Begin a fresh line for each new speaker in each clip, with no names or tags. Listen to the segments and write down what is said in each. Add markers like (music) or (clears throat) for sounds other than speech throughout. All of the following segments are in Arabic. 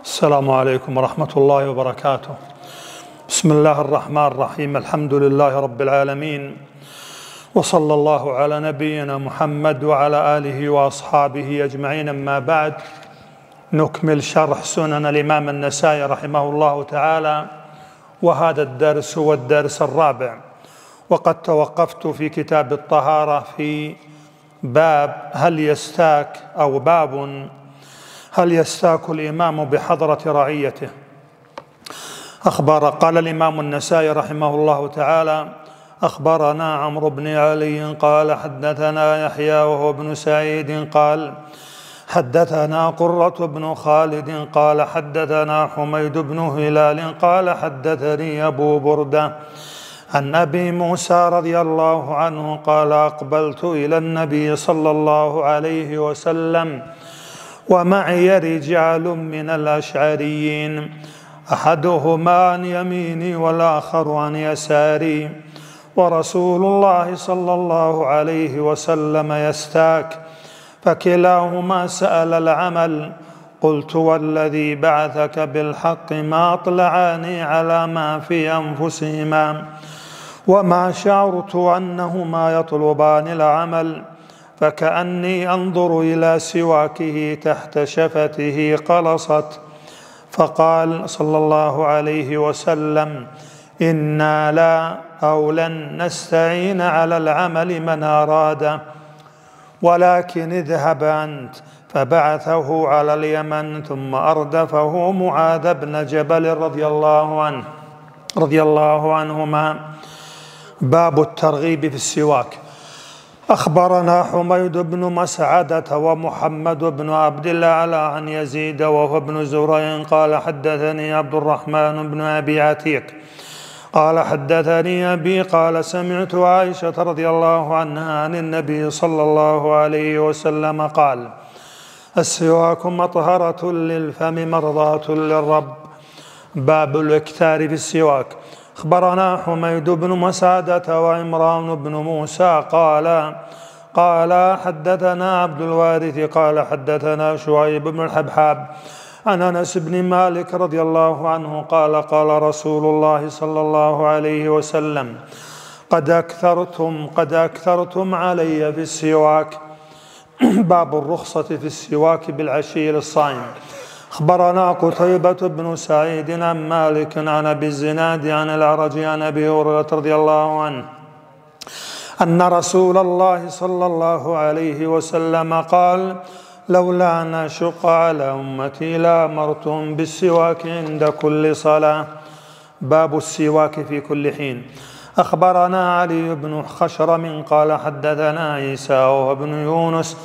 السلام عليكم ورحمة الله وبركاته. بسم الله الرحمن الرحيم. الحمد لله رب العالمين. وصلى الله على نبينا محمد وعلى آله وأصحابه أجمعين. أما بعد نكمل شرح سنن الإمام النسائي رحمه الله تعالى وهذا الدرس هو الدرس الرابع. وقد توقفت في كتاب الطهارة في باب هل يستاك أو باب هل يستاك الإمام بحضرة رعيته؟ أخبر قال الإمام النسائي رحمه الله تعالى أخبرنا عمرو بن علي قال حدثنا يحيى وهو ابن سعيد قال حدثنا قرة بن خالد قال حدثنا حميد بن هلال قال حدثني أبو بردة عن أبي موسى رضي الله عنه قال أقبلت إلى النبي صلى الله عليه وسلم ومعي رجال من الأشعريين. أحدهما عن يميني والآخر عن يساري. ورسول الله صلى الله عليه وسلم يستاك. فكلاهما سأل العمل. قلت والذي بعثك بالحق ما أطلعاني على ما في أنفسهما. وما شعرت أنهما يطلبان العمل. فكأني أنظر إلى سواكه تحت شفته قلصت فقال صلى الله عليه وسلم إنا لا أو لن نستعين على العمل من أراد ولكن اذهب أنت. فبعثه على اليمن ثم أردفه معاذ بن جبل رضي الله عنه رضي الله عنهما. باب الترغيب في السواك. أخبرنا حميد بن مسعدة ومحمد بن عبد الله عن يزيد وهو ابن زرين قال حدثني عبد الرحمن بن أبي عتيق. قال حدثني أبي قال سمعت عائشة رضي الله عنها عن النبي صلى الله عليه وسلم قال السواك مطهرة للفم مرضاة للرب. باب الإكثار في السواك. أخبرنا حميد بن مسعدة وعمران بن موسى قال قال حدثنا عبد الوارث قال حدثنا شعيب بن الحبحاب عن أنس بن مالك رضي الله عنه قال قال رسول الله صلى الله عليه وسلم قد أكثرتم قد أكثرتم علي في السواك. (clears throat) باب الرخصة في السواك بالعشي للصائم أخبرنا قتيبة بن سعيد عن مالك عن أبي الزناد عن الاعرج عن أبي هريرة رضي الله عنه أن رسول الله صلى الله عليه وسلم قال لولا أن أشق على أمتي لأمرتهم بالسواك عند كل صلاة. باب السواك في كل حين. أخبرنا علي بن خشرم قال حدثنا عيسى وهو ابن يونس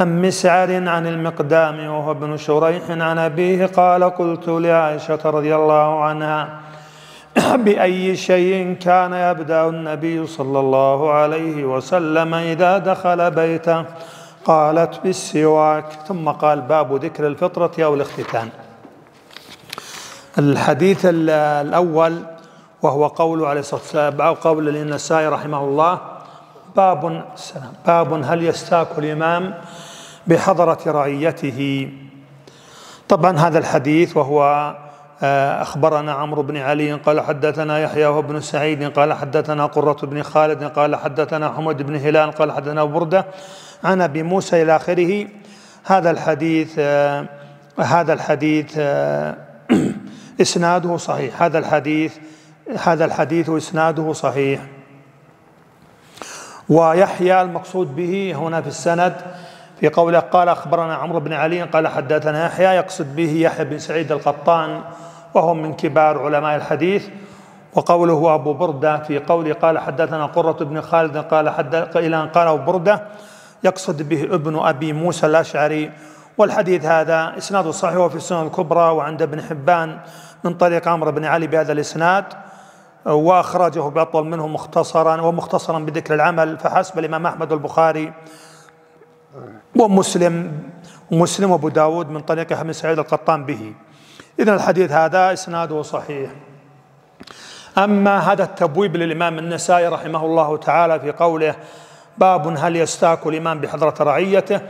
عن مسعر عن المقدام وهو ابن شريح عن أبيه قال قلت لعائشة رضي الله عنها بأي شيء كان يبدأ النبي صلى الله عليه وسلم إذا دخل بيته. قالت بالسواك. ثم قال باب ذكر الفطرة أو الاختتان الحديث الأول وهو قول عليه الصلاة والسلام أو قول للنسائي رحمه الله باب السلام باب هل يستاك الإمام بحضرة رعيته؟ طبعا هذا الحديث وهو أخبرنا عمرو بن علي قال حدثنا يحيى بن سعيد قال حدثنا قرة بن خالد قال حدثنا حمد بن هلال قال حدثنا بردة عن أبي موسى إلى آخره. هذا الحديث هذا الحديث (clears throat) إسناده صحيح. هذا الحديث هذا الحديث إسناده صحيح. ويحيى المقصود به هنا في السند في قوله قال أخبرنا عمرو بن علي قال حدثنا يحيى يقصد به يحيى بن سعيد القطان وهو من كبار علماء الحديث وقوله أبو بردة في قوله قال حدثنا قرة بن خالد قال حدث إلى أن قال أبو بردة يقصد به ابن أبي موسى الأشعري والحديث هذا إسناده صحيح وفي السنة الكبرى وعند ابن حبان من طريق عمرو بن علي بهذا الإسناد وأخرجه بأطول منه مختصرا ومختصرا بذكر العمل فحسب الإمام أحمد البخاري ومسلم ومسلم وأبو داود من طريق بن سعيد القطان به. إذا الحديث هذا إسناده صحيح. أما هذا التبويب للإمام النسائي رحمه الله تعالى في قوله باب هل يستاك الإمام بحضرة رعيته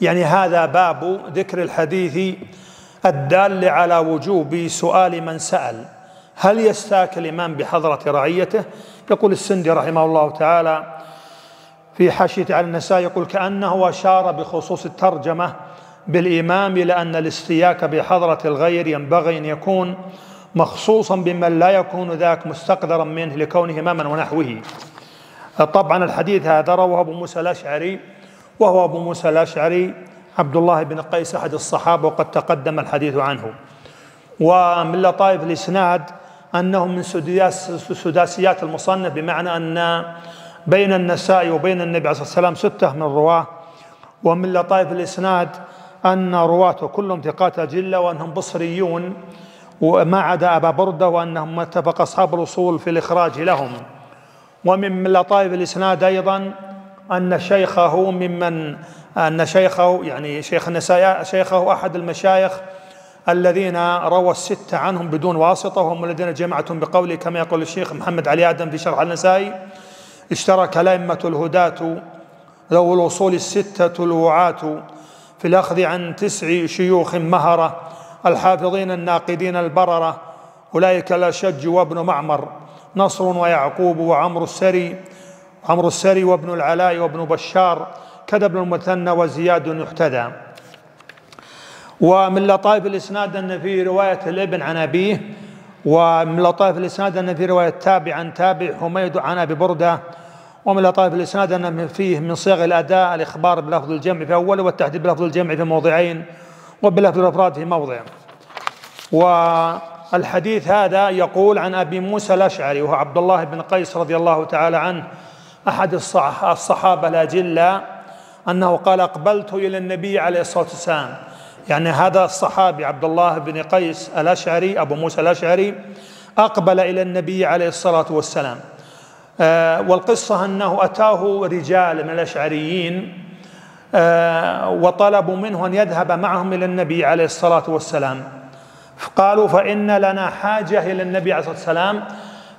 يعني هذا باب ذكر الحديث الدال على وجوب سؤال من سأل. هل يستاك الإمام بحضرة رعيته؟ يقول السندي رحمه الله تعالى في حاشية على النساء يقول كأنه أشار بخصوص الترجمة بالإمام إلى أن الاستياك بحضرة الغير ينبغي أن يكون مخصوصا بمن لا يكون ذاك مستقدرا منه لكونه إماما ونحوه. طبعا الحديث هذا رواه أبو موسى الأشعري وهو أبو موسى الأشعري عبد الله بن قيس أحد الصحابة وقد تقدم الحديث عنه. ومن لطائف الإسناد أنه من سداسيات المصنف بمعنى أن بين النساء وبين النبي عليه الصلاة والسلام ستة من الرواة ومن لطائف الإسناد أن رواته كلهم ثقات جلة وأنهم بصريون وما عدا أبا بردة وأنهم اتفق أصحاب الأصول في الإخراج لهم. ومن لطائف الإسناد أيضا أن شيخه ممن أن شيخه يعني شيخ النساء شيخه أحد المشايخ الذين روى الستة عنهم بدون واسطة وهم الذين جمعتهم بقوله كما يقول الشيخ محمد علي آدم في شرح النسائي اشترك الأئمة الهداة ذو الوصول الستة الوعاة في الأخذ عن تسع شيوخ مهرة الحافظين الناقدين البررة أولئك الأشج وابن معمر نصر ويعقوب وعمر السري عمرو السري وابن العلاء وابن بشار كذا ابن المثنى وزياد يحتذى. ومن لطائف الإسناد أن في رواية الابن عن أبيه ومن لطائف الإسناد أن في رواية تابع عن تابع حميد عن أبي بردة ومن لطائف الإسناد أن فيه من صيغ الأداء الإخبار بلفظ الجمع في أوله والتحديد بلفظ الجمع في موضعين وبلفظ الأفراد في موضع. والحديث هذا يقول عن أبي موسى الأشعري وهو عبد الله بن قيس رضي الله تعالى عنه أحد الصحابة الأجلة أنه قال أقبلت إلى النبي عليه الصلاة والسلام يعني هذا الصحابي عبد الله بن قيس الأشعري أبو موسى الأشعري أقبل إلى النبي عليه الصلاة والسلام. آه والقصة أنه أتاه رجال من الأشعريين آه وطلبوا منه أن يذهب معهم إلى النبي عليه الصلاة والسلام. قالوا فإن لنا حاجة إلى النبي عليه الصلاة والسلام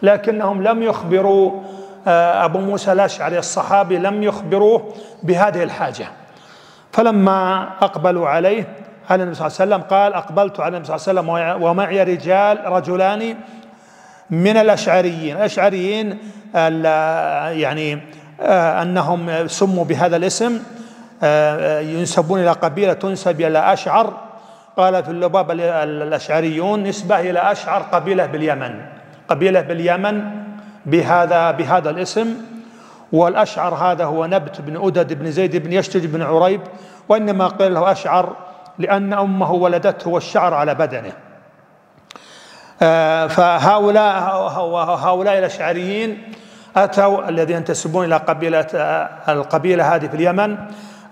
لكنهم لم يخبروا آه أبو موسى الأشعري الصحابي لم يخبروه بهذه الحاجة. فلما أقبلوا عليه على النبي صلى الله عليه وسلم قال أقبلت على النبي صلى الله عليه وسلم ومعي رجال رجلان من الأشعريين. الأشعريين يعني آه، أنهم سموا بهذا الاسم آه، ينسبون إلى قبيلة تنسب إلى أشعر. قال في اللباب الأشعريون نسبة إلى أشعر قبيلة باليمن. قبيلة باليمن بهذا بهذا الاسم. والأشعر هذا هو نبت بن أدد بن زيد بن يشتج بن عريب وإنما قيل له أشعر لأن أمه ولدته والشعر على بدنه. آه، فهؤلاء هؤلاء الأشعريين أتوا الذين ينتسبون إلى قبيلة القبيلة هذه في اليمن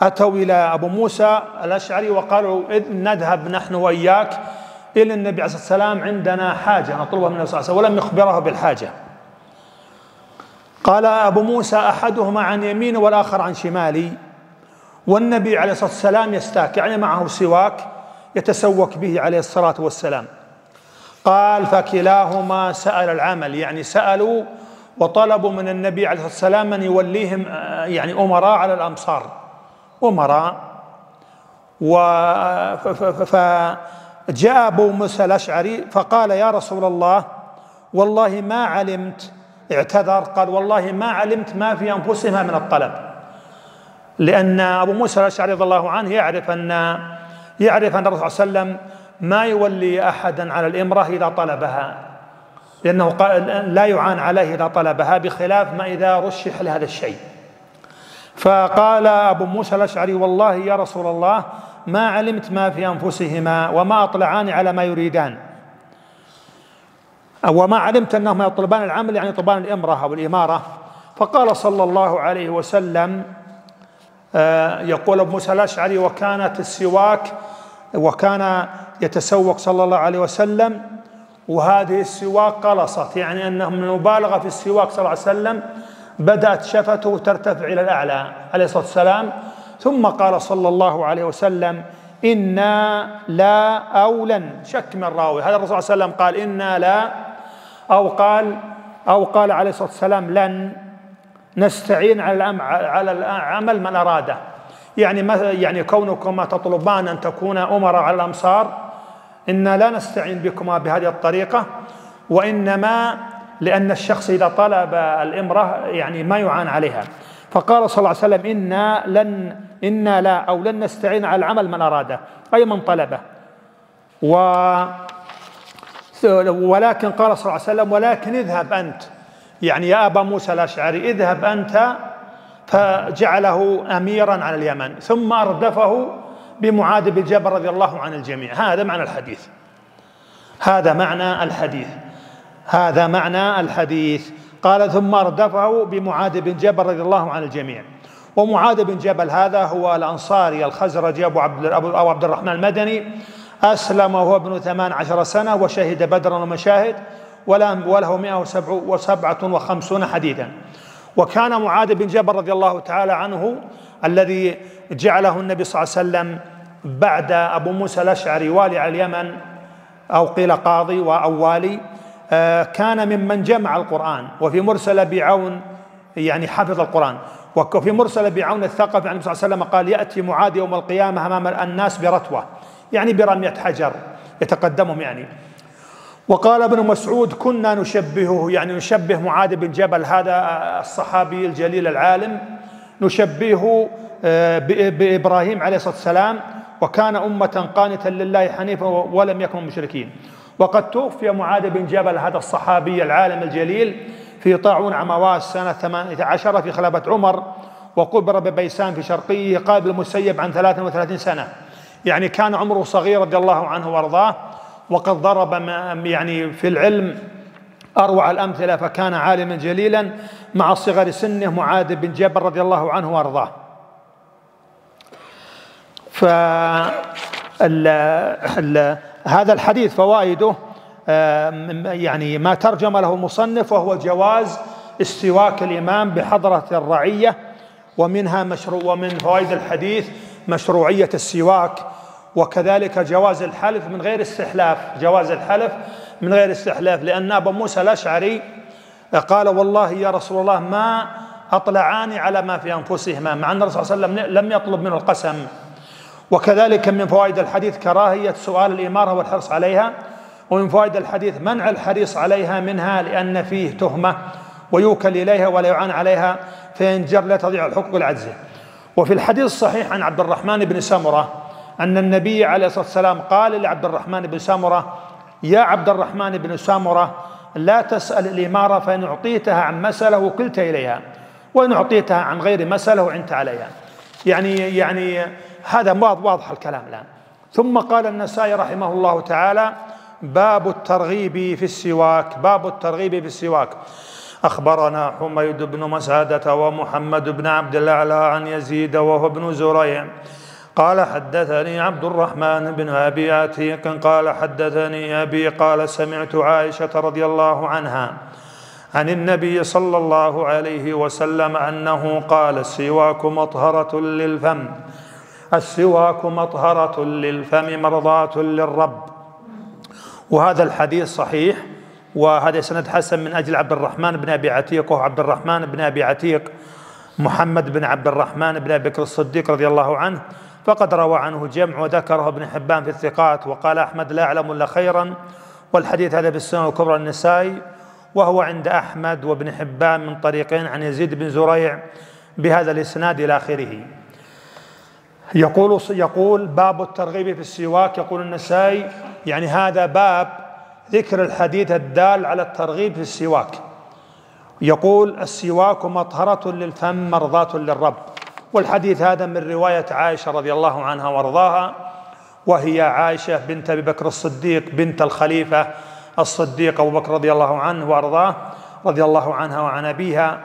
أتوا إلى أبو موسى الأشعري وقالوا إذ نذهب نحن وإياك إلى النبي عليه الصلاة والسلام عندنا حاجة نطلبها من النبي صلى الله عليه وسلم ولم يخبره بالحاجة. قال أبو موسى أحدهما عن يمين والآخر عن شمالي. والنبي عليه الصلاة والسلام يستاك يعني معه سواك يتسوك به عليه الصلاة والسلام. قال فكلاهما سأل العمل. يعني سألوا وطلبوا من النبي عليه الصلاة والسلام أن يوليهم يعني أمراء على الأمصار. أمراء. و فجاء أبو موسى الأشعري فقال يا رسول الله والله ما علمت. اعتذر قال والله ما علمت ما في أنفسهما من الطلب. لأن أبو موسى الأشعري رضي الله عنه يعرف أن يعرف أن الرسول صلى الله عليه وسلم ما يولي أحدا على الإمرة إذا طلبها. لأنه لا يعان عليه إذا طلبها بخلاف ما إذا رشح لهذا الشيء. فقال أبو موسى الأشعري والله يا رسول الله ما علمت ما في أنفسهما وما أطلعان على ما يريدان. وما علمت أنهما يطلبان العمل يعني يطلبان الإمرة أو الإمارة. فقال صلى الله عليه وسلم يقول أبو موسى الأشعري وكانت السواك وكان يتسوق صلى الله عليه وسلم وهذه السواك قلصت. يعني انه من المبالغة في السواك صلى الله عليه وسلم بدأت شفته ترتفع إلى الأعلى عليه الصلاة والسلام. ثم قال صلى الله عليه وسلم إنا لا أو لن. شك من راوي. هذا الرسول صلى الله عليه وسلم قال إنا لا. أو قال أو قال عليه الصلاة والسلام لن. نستعين على على العمل من أراده يعني يعني كونكما تطلبان أن تكون أمراء على الأمصار إنا لا نستعين بكما بهذه الطريقة وإنما لأن الشخص إذا طلب الإمرة يعني ما يعان عليها. فقال صلى الله عليه وسلم إنا لن إنا لا أو لن نستعين على العمل من أراده أي من طلبه و ولكن قال صلى الله عليه وسلم ولكن اذهب أنت. يعني يا أبا موسى الأشعري اذهب أنت فجعله أميرا على اليمن ثم أردفه بمعاذ بن جبل رضي الله عن الجميع. هذا معنى الحديث. هذا معنى الحديث. هذا معنى الحديث. قال ثم أردفه بمعاذ بن جبل رضي الله عن الجميع. ومعاذ بن جبل هذا هو الأنصاري الخزرجي أبو عبد, أبو عبد الرحمن المدني أسلم وهو ابن ثمان عشر سنة وشهد بدرا ومشاهد. وله وسبعة وخمسون حديثا. وكان معاذ بن جبل رضي الله تعالى عنه الذي جعله النبي صلى الله عليه وسلم بعد أبو موسى الأشعري والي على اليمن أو قيل قاضي أو والي آه، كان ممن جمع القرآن وفي مرسل أبي عون يعني حفظ القرآن. وفي مرسل أبي عون الثقفي عن النبي صلى الله عليه وسلم قال يأتي معاذ يوم القيامة أمام الناس برتوة. يعني برمية حجر يتقدمهم يعني. وقال ابن مسعود كنا نشبهه يعني نشبه معاذ بن جبل هذا الصحابي الجليل العالم نشبهه آه، بإبراهيم عليه الصلاة والسلام وكان أمة قانتا لله حنيفا ولم يكن مشركين. وقد توفي معاذ بن جبل هذا الصحابي العالم الجليل في طاعون عمواس سنة 18 في خلافة عمر وقبر ببيسان في شرقيه قابل المسيب عن 33 سنة. يعني كان عمره صغير رضي الله عنه وارضاه. وقد ضرب يعني في العلم أروع الأمثلة فكان عالما جليلا مع صغر سنه معاذ بن جبل رضي الله عنه وأرضاه. ف هذا الحديث فوائده يعني ما ترجم له المصنف وهو جواز استواك الإمام بحضرة الرعية ومنها مشروع ومن فوائد الحديث مشروعية السواك وكذلك جواز الحلف من غير استحلاف جواز الحلف من غير استحلاف لأن أبا موسى الأشعري قال والله يا رسول الله ما أطلعاني على ما في أنفسهما مع أن الرسول صلى الله عليه وسلم لم يطلب منه القسم. وكذلك من فوائد الحديث كراهية سؤال الإمارة والحرص عليها ومن فوائد الحديث منع الحريص عليها منها لأن فيه تهمة ويوكل إليها ولا يعان عليها فينجر لا تضيع الحقوق العجزة وفي الحديث الصحيح عن عبد الرحمن بن سمرة أن النبي عليه الصلاة والسلام قال لعبد الرحمن بن سمرة يا عبد الرحمن بن سمرة لا تسأل الإمارة فإن أعطيتها عن مسألة وكلت إليها وإن أعطيتها عن غير مسألة وعنت عليها. يعني يعني هذا واضح الكلام الآن. ثم قال النسائي رحمه الله تعالى باب الترغيب في السواك باب الترغيب في السواك. أخبرنا حميد بن مسعدة ومحمد بن عبد الأعلى عن يزيد وهو ابن زريع. قال حدثني عبد الرحمن بن أبي عتيق قال حدثني أبي قال سمعت عائشة رضي الله عنها عن النبي صلى الله عليه وسلم أنه قال السواك مطهرة للفم السواك مطهرة للفم مرضاة للرب. وهذا الحديث صحيح وهذا سند حسن من أجل عبد الرحمن بن أبي عتيق وهو عبد الرحمن بن أبي عتيق محمد بن عبد الرحمن بن أبي بكر الصديق رضي الله عنه. فقد روى عنه جمع وذكره ابن حبان في الثقات وقال أحمد لا أعلم إلا خيرا والحديث هذا في السنة الكبرى النسائي وهو عند أحمد وابن حبان من طريقين عن يزيد بن زريع بهذا الإسناد إلى آخره. يقول يقول باب الترغيب في السواك يقول النسائي يعني هذا باب ذكر الحديث الدال على الترغيب في السواك. يقول السواك مطهرة للفم مرضاة للرب. والحديث هذا من رواية عائشة رضي الله عنها وارضاها وهي عائشة بنت أبي بكر الصديق بنت الخليفة الصديق أبو بكر رضي الله عنه وارضاه رضي الله عنها وعن أبيها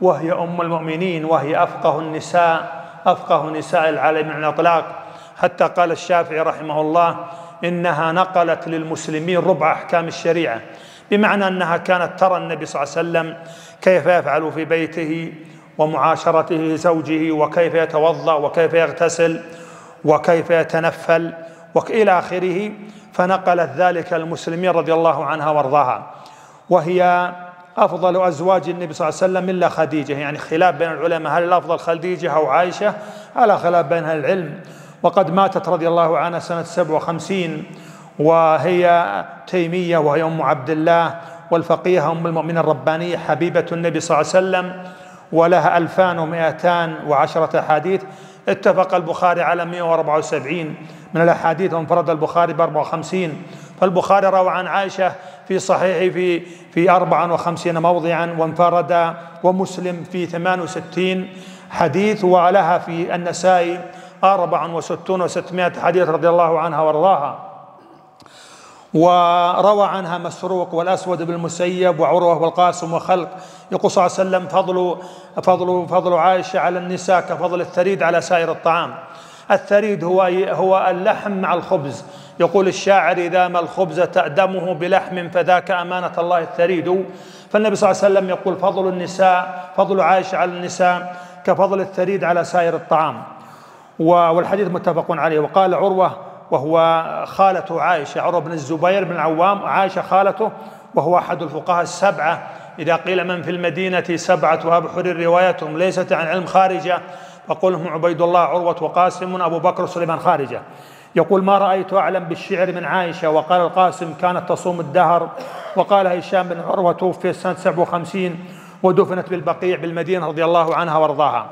وهي أم المؤمنين وهي أفقه النساء أفقه نساء العالم على الإطلاق. حتى قال الشافعي رحمه الله إنها نقلت للمسلمين ربع أحكام الشريعة بمعنى أنها كانت ترى النبي صلى الله عليه وسلم كيف يفعل في بيته ومعاشرته زوجه وكيف يتوضأ وكيف يغتسل وكيف يتنفل وإلى آخره فنقلت ذلك المسلمين رضي الله عنها وارضاها. وهي أفضل أزواج النبي صلى الله عليه وسلم إلا خديجة. يعني خلاف بين العلماء هل الأفضل خديجة أو عائشة؟ على خلاف بين العلم. وقد ماتت رضي الله عنها سنة 57 وهي تيمية وهي أم عبد الله والفقيهة أم المؤمنين الربانية حبيبة النبي صلى الله عليه وسلم. ولها ألفان ومئتان وعشرة أحاديث. اتفق البخاري على 174 من الأحاديث وانفرد البخاري ب 54 فالبخاري روى عن عائشة في صحيحه في في 54 موضعا وانفرد ومسلم في 68 حديث ولها في النسائي 64 و600 حديث رضي الله عنها وارضاها. وروى عنها مسروق والأسود بن المسيب وعروة والقاسم وخلق. يقول صلى الله عليه وسلم فضل فضل فضل عائشة على النساء كفضل الثريد على سائر الطعام. الثريد هو هو اللحم مع الخبز. يقول الشاعر إذا ما الخبز تأدمه بلحم فذاك أمانة الله الثريد. فالنبي صلى الله عليه وسلم يقول فضل النساء فضل عائشة على النساء كفضل الثريد على سائر الطعام. والحديث متفق عليه. وقال عروة وهو خالة عائشة عروة بن الزبير بن العوام عائشة خالته وهو أحد الفقهاء السبعة. إذا قيل من في المدينة سبعة وأبحر روايتهم ليست عن علم خارجة فقل هم عبيد الله عروة وقاسم أبو بكر سليمان خارجة. يقول ما رأيت أعلم بالشعر من عائشة؟ وقال القاسم كانت تصوم الدهر. وقال هشام بن عروة توفي سنة 57 ودفنت بالبقيع بالمدينة رضي الله عنها وأرضاها.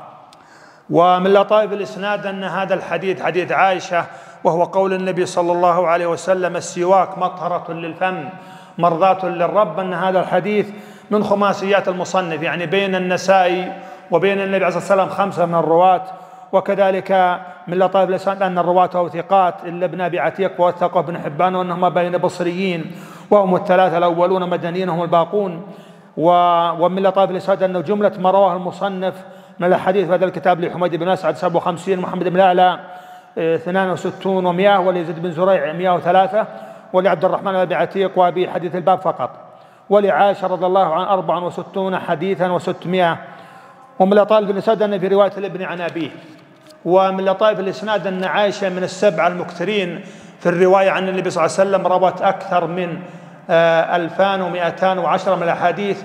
ومن لطائف الإسناد أن هذا الحديث حديث عائشة وهو قول النبي صلى الله عليه وسلم السواك مطهرة للفم مرضاة للرب. أن هذا الحديث من خماسيات المصنف يعني بين النسائي وبين النبي عليه الصلاة والسلام خمسة من الرواة. وكذلك من لطائف الإسناد أن الرواة ثقات إلا ابن أبي عتيق ووثقه ابن حبان وأنهما بين بصريين وهم الثلاثة الأولون مدنيين هم الباقون. ومن لطائف الإسناد أنه جملة ما رواه المصنف من الحديث في هذا الكتاب لحميد بن أسعد 57 محمد بن الأعلى. 62 و100 وليزيد بن زريع 103 ولعبد الرحمن بن عتيق وأبي حديث الباب فقط. ولعائشة رضي الله عنه 64 حديثا و600 ومن لطائف الإسناد أن في رواية الابن عن أبيه ومن لطائف الإسناد أن عائشة من السبعة المكثرين في الرواية عن النبي صلى الله عليه وسلم روت أكثر من 2210 آه، من الأحاديث.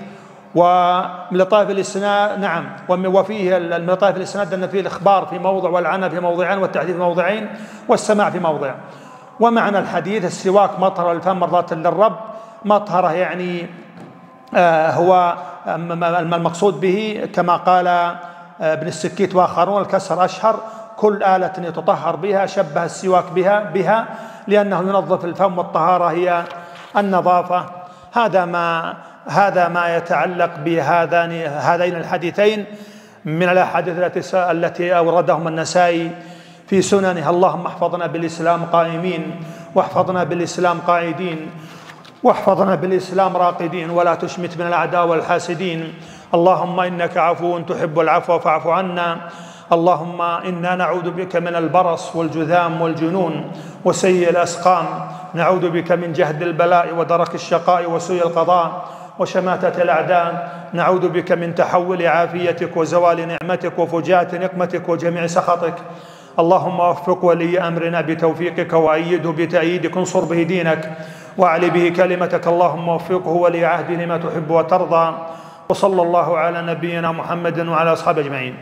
ومن لطائف الاسناد نعم وفيه لطائف الاسناد ان فيه الإخبار في موضع والعنى في موضعين والتحديث في موضعين والسماع في موضع. ومعنى الحديث السواك مطهر الفم مرضاة للرب. مطهرة يعني آه هو المقصود به كما قال آه ابن السكيت وآخرون الكسر أشهر. كل آلة يتطهر بها شبه السواك بها بها لأنه ينظف الفم والطهارة هي النظافة. هذا ما هذا ما يتعلق بهذان هذين الحديثين من الأحاديث التي التي أوردهم النسائي في سننه. اللهم احفظنا بالإسلام قائمين واحفظنا بالإسلام قاعدين واحفظنا بالإسلام راقدين ولا تشمت من الأعداء والحاسدين. اللهم إنك عفو تحب العفو فاعف عنا. اللهم إنا نعوذ بك من البرص والجذام والجنون وسيء الأسقام. نعوذ بك من جهد البلاء ودرك الشقاء وسوء القضاء. وشماتة الأعداء نعوذ بك من تحول عافيتك وزوال نعمتك وفجاءة نقمتك وجميع سخطك. اللهم وفق ولي أمرنا بتوفيقك وأيده بتأييدك. انصر به دينك واعل به كلمتك. اللهم وفقه ولي عهد لما تحب وترضى. وصلى الله على نبينا محمد وعلى أصحابه أجمعين.